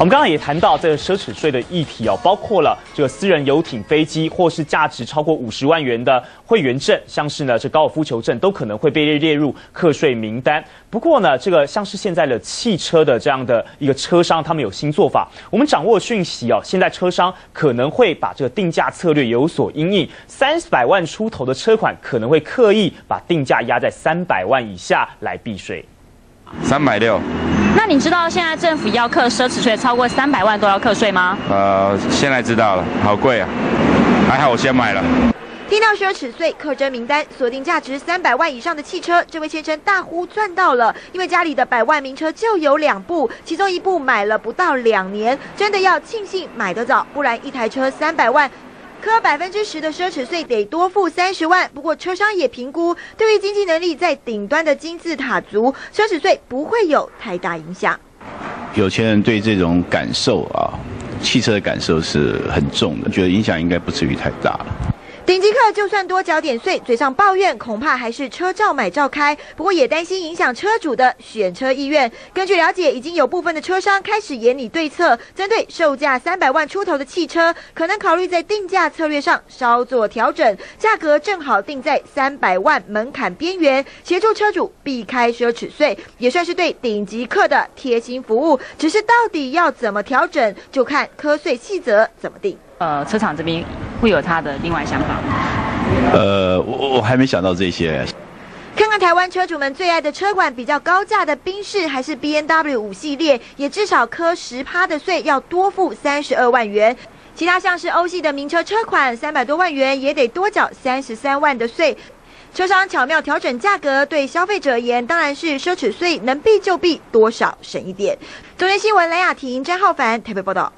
我们刚刚也谈到这个奢侈税的议题哦，包括了这个私人游艇、飞机，或是价值超过五十万元的会员证，像是呢这高尔夫球证，都可能会被列入课税名单。不过呢，这个像是现在的汽车的这样的一个车商，他们有新做法。我们掌握讯息哦，现在车商可能会把这个定价策略有所因应，三百万出头的车款可能会刻意把定价压在三百万以下来避税。三百六。那你知道现在政府要课奢侈税超过三百万都要课税吗？呃，现在知道了，好贵啊！还好我先买了。听到奢侈税课征名单锁定价值三百万以上的汽车，这位先生大呼赚到了，因为家里的百万名车就有两部，其中一部买了不到两年，真的要庆幸买得早，不然一台车三百万。科百分之十的奢侈税得多付三十万，不过车商也评估，对于经济能力在顶端的金字塔族，奢侈税不会有太大影响。有钱人对这种感受啊，汽车的感受是很重的，觉得影响应该不至于太大了。顶级客就算多缴点税，嘴上抱怨，恐怕还是车照买照开。不过也担心影响车主的选车意愿。根据了解，已经有部分的车商开始研拟对策，针对售价三百万出头的汽车，可能考虑在定价策略上稍作调整，价格正好定在三百万门槛边缘，协助车主避开奢侈税，也算是对顶级客的贴心服务。只是到底要怎么调整，就看科税细则怎么定。呃，车厂这边会有他的另外想法。呃，我我还没想到这些。看看台湾车主们最爱的车款，比较高价的宾士还是 B N W 五系列，也至少科十趴的税，要多付三十二万元。其他像是欧系的名车车款，三百多万元也得多缴三十三万的税。车商巧妙调整价格，对消费者而言当然是奢侈税能避就避，多少省一点。中央新闻蓝雅婷、詹浩凡台北报道。